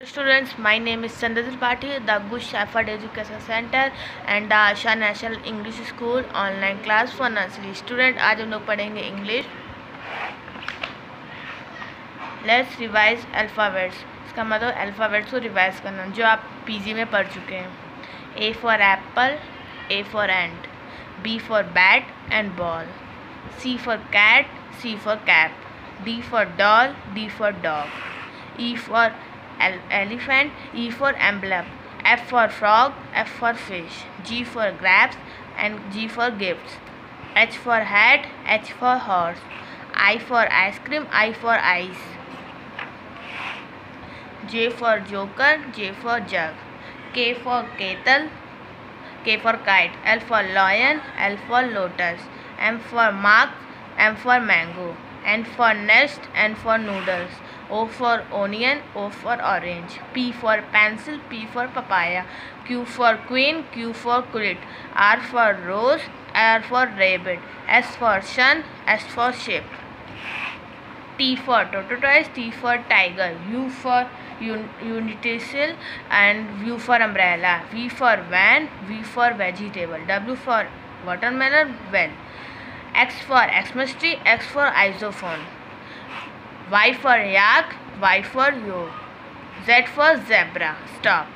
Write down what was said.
Students, my name is Chandra Tripathi, the Bush Shepherd Education Center and the Asha national English school online class for nursery student आज हम लोग पढ़ेंगे English let's revise alphabets इसका मतलब alphabets को revise करना जो आप पीजी में पढ़ चुके हैं। A for apple A for ant B for bat and ball C for cat C for cap D for doll D for dog E for elephant, E for emblem, F for frog, F for fish, G for grabs and G for gifts, H for hat, H for horse, I for ice cream, I for ice, J for joker, J for jug, K for kettle, K for kite, L for lion, L for lotus, M for mark, M for mango, N for nest, N for noodles. O for onion, O for orange, P for pencil, P for papaya, Q for queen, Q for quit, R for rose, R for rabbit, S for sun, S for ship, T for tortoise, T for tiger, U for universal and U for umbrella, V for van, V for vegetable, W for watermelon, well, X for tree, X for isophone. Y for yak, Y for yo. Z for zebra. Stop.